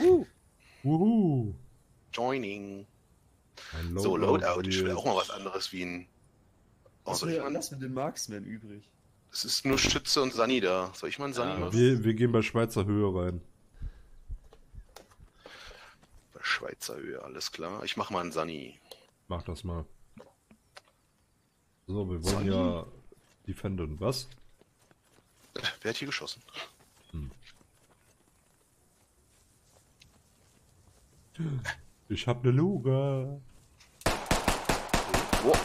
Uh. Wuhu. Joining. Ein So, Loadout. Ich will auch mal was anderes wie ein. Oh, Was soll ich das mit den Marksmen übrig? Es ist nur Schütze und Sani da. Soll ich mal einen Sani Ja, machen? Wir, wir gehen bei Schweizer Höhe rein. Bei Schweizer Höhe, alles klar. Ich mach mal einen Sani. Mach das mal. So, wir wollen Sonny? ja defenden. Was? Wer hat hier geschossen? Ich hab ne Luga. Oh,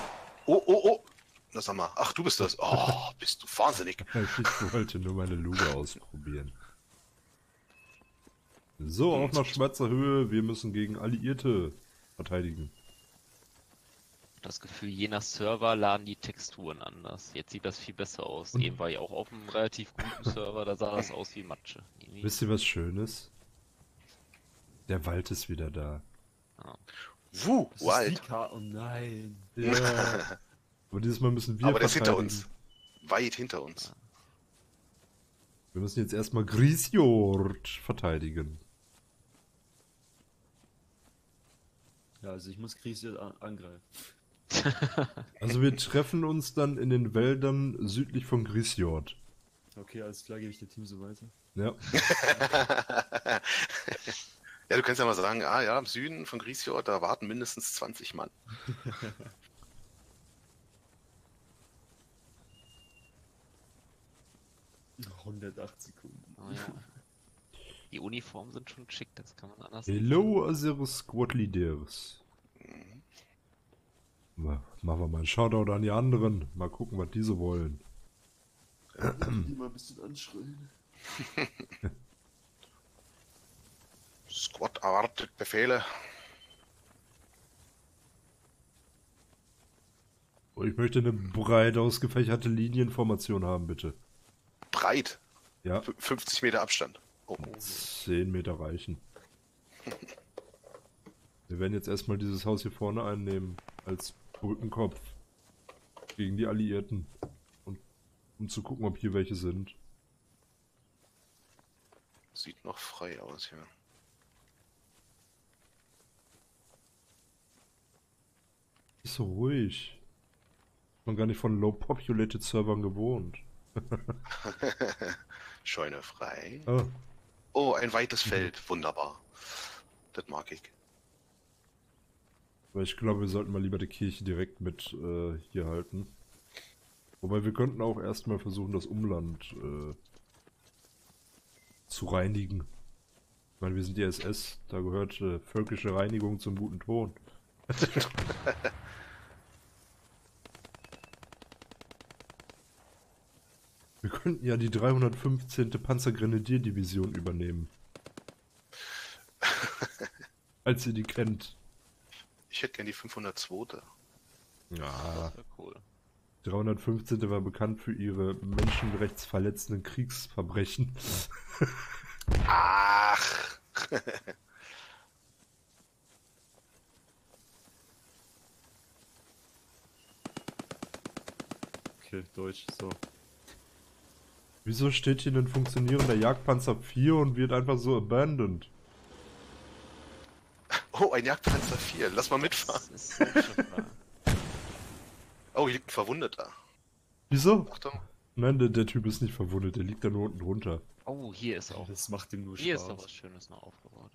oh, oh, oh. Na sag mal. Ach, du bist das. Oh, bist du wahnsinnig. Ich wollte nur meine Luga ausprobieren. So, auch nach Schweizer Höhe. Wir müssen gegen Alliierte verteidigen. Das Gefühl, je nach Server laden die Texturen anders. Jetzt sieht das viel besser aus. Und- Eben war ich auch auf einem relativ guten Server, da sah das aus wie Matsche. Wisst ihr was Schönes? Der Wald ist wieder da. Wuh, Das Ka oh nein. Ja. Aber dieses Mal müssen wir Aber der ist hinter verteidigen. uns. Weit hinter uns. Wir müssen jetzt erstmal Grisjord verteidigen. Ja, also ich muss Krise an angreifen. Also wir treffen uns dann in den Wäldern südlich von Grisjord. Okay, alles klar, gebe ich dem Team so weiter. Ja. Ja, du kannst ja mal sagen, ah ja, im Süden von Griesfjord, da warten mindestens 20 Mann. 108 Sekunden. Oh, ja. Die Uniformen sind schon schick, das kann man anders Hello, Azir Squad Leaders. Ma- Machen wir mal einen Shoutout an die anderen. Mal gucken, was diese wollen. Die mal ein bisschen anschreien. Squad erwartet Befehle. Oh, Ich möchte eine breit ausgefächerte Linienformation haben, bitte. Breit. Ja, F 50 Meter Abstand. Oh. 10 Meter reichen. Wir werden jetzt erstmal dieses Haus hier vorne einnehmen. Als Brückenkopf. Gegen die Alliierten. Und um zu gucken, ob hier welche sind. Sieht noch frei aus, ja. So ruhig. Man gar nicht von low-populated Servern gewohnt. Scheune frei. Ah, Oh, ein weites Feld. Wunderbar. Das mag ich. aber ich glaube, wir sollten mal lieber die Kirche direkt mit äh, hier halten. Wobei wir könnten auch erstmal versuchen, das Umland äh, zu reinigen. Ich meine, wir sind die SS, da gehört äh, völkische Reinigung zum guten Ton. wir könnten ja die 315. Panzergrenadierdivision übernehmen. Als ihr die kennt. Ich hätte gern die 502. Ja, cool. 315. war bekannt für ihre menschenrechtsverletzenden Kriegsverbrechen. Ach. Okay, Deutsch, so. Wieso steht hier ein funktionierender Jagdpanzer 4 und wird einfach so abandoned? Oh, ein Jagdpanzer 4. Lass mal mitfahren. Oh, hier liegt ein Verwundeter. Wieso? Achtung. Nein, der, der Typ ist nicht verwundet, der liegt da nur unten drunter. Oh, hier ist auch. Das macht ihm nur Hier ist doch Spaß. was Schönes noch aufgebaut.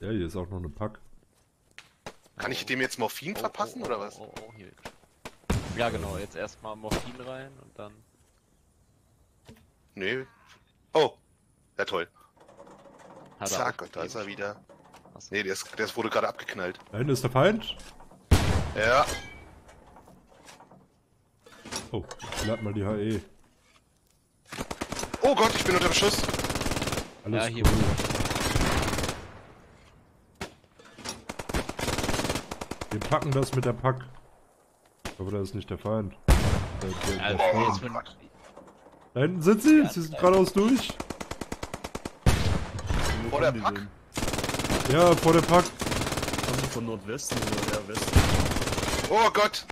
Ja, hier ist auch noch eine Pack. Kann ich dem jetzt Morphin Oh, verpassen oh, oder oh, was? Oh, oh, hier. Ja, genau. Jetzt erstmal Morphin rein und dann. Nee. Oh. Ja, toll. Hat Zack, und da ist er wieder. Achso. Nee, der, ist, der wurde gerade abgeknallt. Da hinten ist der Feind. Ja. Oh, ich lad mal die HE. Oh Gott, ich bin unter Beschuss. Alles Ja, hier. cool. Wir packen das mit der Pack. Aber das ist nicht der Feind. Der, der, der Also, jetzt mit, Da hinten sind sie, sie sind geradeaus durch. Vor der Pack? denn? Ja, vor der Pack. Kommen von Nordwesten oder eher Westen? Oh Gott.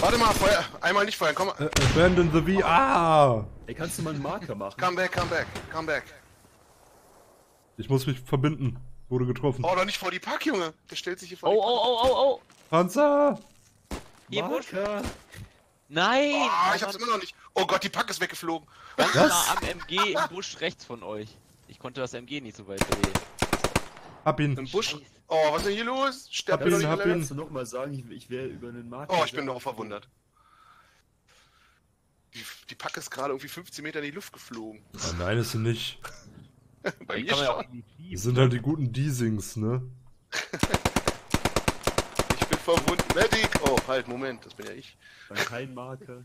Warte mal, Feuer. Einmal nicht feuern. Komm. Äh, abandon the VR. Ey, kannst du mal einen Marker machen? Come back, come back, come back. Ich muss mich verbinden. Wurde getroffen. Oh, doch nicht vor die Pack, Junge. Der stellt sich hier vor Oh, die oh, oh, oh, oh! Panzer! Hier, Busch. Marker! Nein! Oh, ich hab's immer noch nicht. Oh Gott, die Pack ist weggeflogen. Was? nah am MG im Busch rechts von euch. Ich konnte das MG nicht so weit drehen. Hab ihn. Im Busch. Oh, was ist denn hier los? Sterbt Hab ihn, nicht hab ihn. Kannst du noch mal sagen, ich, ich wäre über einen Marker. Oh, ich bin doch verwundert. Die, die Pack ist gerade irgendwie 15 Meter in die Luft geflogen. Ah, nein, ist sie nicht. Bei Die mir schon. Das sind halt die guten Deasings, ne? Verwundert. Medic! Oh, halt, Moment, das bin ja ich. Dann kein Marker.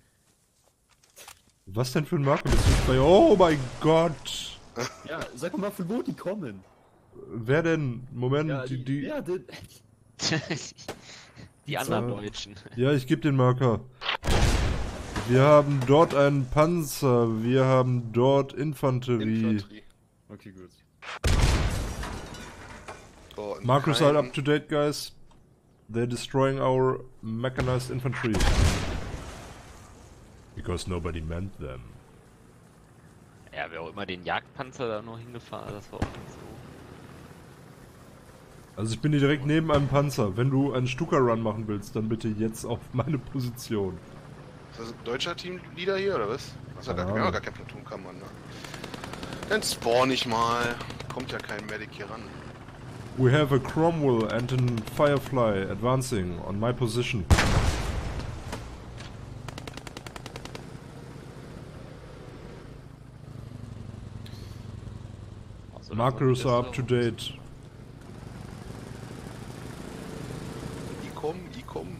Was denn für ein Marker bist du bei? Oh mein Gott! Ja, sag mal, von wo die kommen. Wer denn? Moment, Ja, die, die, ja, die, Die anderen. Deutschen. Ja, ich gebe den Marker. Wir haben dort einen Panzer, wir haben dort Infanterie. Infanterie. Okay, gut. Oh, kein- are up to date, guys. They're destroying our mechanized infantry. Because nobody meant them. Ja, wer auch immer den Jagdpanzer da noch hingefahren das war auch nicht so. Also ich bin hier direkt neben einem Panzer. Wenn du einen Stuka-Run machen willst, dann bitte jetzt auf meine Position. Ist das ein deutscher Teamleader hier oder was? Was hat er? Haben Ahnung. gar kein Platoon-Kammer, ne? Dann spawn ich mal. Kommt ja kein Medic hier ran. We have a Cromwell and a Firefly advancing on my position. Also, Markers are up to date. Ich komm, ich komm.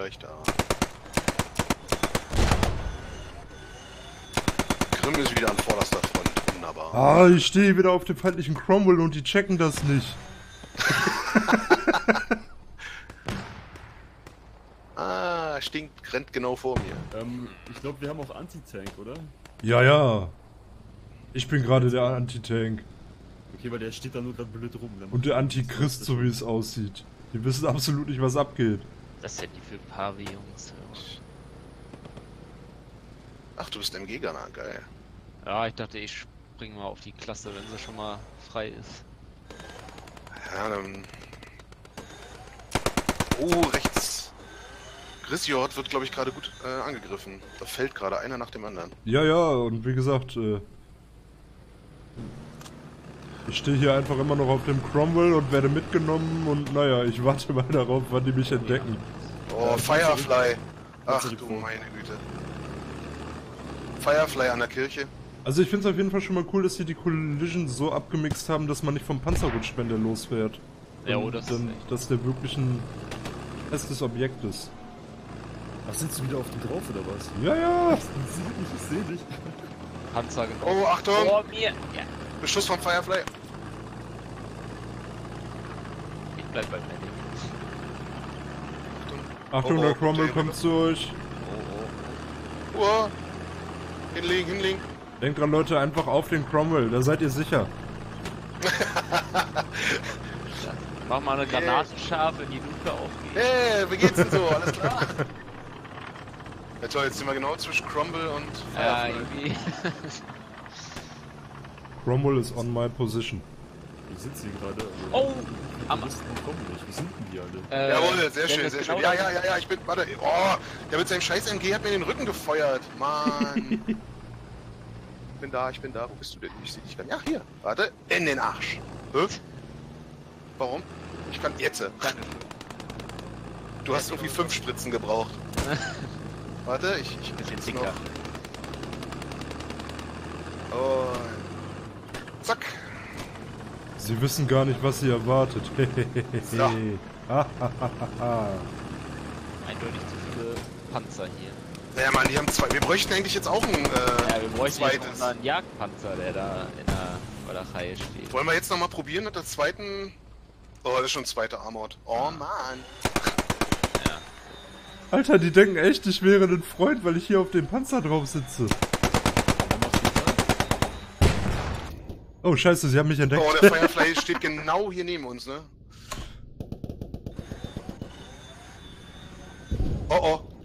Gleich da. Grimm ist wieder an vorderster Front. Wunderbar. Ah, ich stehe wieder auf dem feindlichen Cromwell und die checken das nicht. Ah, stinkt, rennt genau vor mir. Ähm, ich glaube, wir haben auch Anti-Tank, oder? Ja, ja. Ich bin gerade der Anti-Tank. Okay, weil der steht da nur gerade blöd rum. Und der Antichrist, so wie es aussieht. Die wissen absolut nicht, was abgeht. Was sind die für Pavi-Jungs? Ach, du bist MG-Gunner, geil. Ja, ich dachte, ich spring mal auf die Klasse, wenn sie schon mal frei ist. Ja, dann. Oh, rechts. Grisiot wird, glaube ich, gerade gut äh, angegriffen. Da fällt gerade einer nach dem anderen. Ja, ja, und wie gesagt, äh, ich stehe hier einfach immer noch auf dem Cromwell und werde mitgenommen und naja, ich warte mal darauf, wann die mich entdecken. Oh, Firefly. Ach du meine Güte. Firefly an der Kirche. Also ich finde es auf jeden Fall schon mal cool, dass sie die Collision so abgemixt haben, dass man nicht vom Panzer rutscht, wenn der losfährt. Ja, oh, Und das dann, dass der wirklich ein festes Objekt ist. Ach, sitzt du wieder auf dem drauf, oder was? Ja, ja. Ich sehe dich, ich sehe dich. Panzer genommen. Oh, Achtung! Vor mir! Ja, Beschuss vom Firefly. ich bleib beim Medic. Achtung, Oh, der oh, Cromwell der- kommt zu euch. Oh, oh. Oh. Hinlegen, hinlegen. Denkt dran, Leute, einfach auf den Cromwell, da seid ihr sicher. Mach mal eine Granate scharf, wenn die Luke aufgeht. Hey, wie geht's denn so? Alles klar? Ja toll, jetzt sind wir genau zwischen Crumble und Ja, Firefly. irgendwie. Cromwell is on my position. Ich sitze hier gerade. Oh! Am Listen kommen nicht. Wo sind denn die alle? äh, Jawohl, sehr schön, sehr genau schön. Ja, ja, ja, ja, ich bin. Warte. Oh, der mit seinem scheiß MG hat mir in den Rücken gefeuert. Mann. ich bin da, ich bin da. Wo bist du denn? Ich sehe dich gar nicht. Ja, hier. Warte. In den Arsch. Hä? Warum? Ich kann jetzt. Du hast irgendwie fünf Spritzen gebraucht. Warte, ich. ich Bisschen ich dicker. Oh. Zack. Sie wissen gar nicht, was sie erwartet. so. Eindeutig zu viele Panzer hier. Naja, man, die haben zwei. Wir bräuchten eigentlich jetzt auch einen. Äh, ja, wir bräuchten ein zweites. einen Jagdpanzer, der da in der Walachei steht. Wollen wir jetzt nochmal probieren mit der zweiten. Oh, das ist schon zweite Armored. Oh, man. Ja. Alter, die denken echt, ich wäre ein Freund, weil ich hier auf dem Panzer drauf sitze. Oh, scheiße, sie haben mich entdeckt. Oh, der Firefly steht genau hier neben uns, ne? Oh, oh.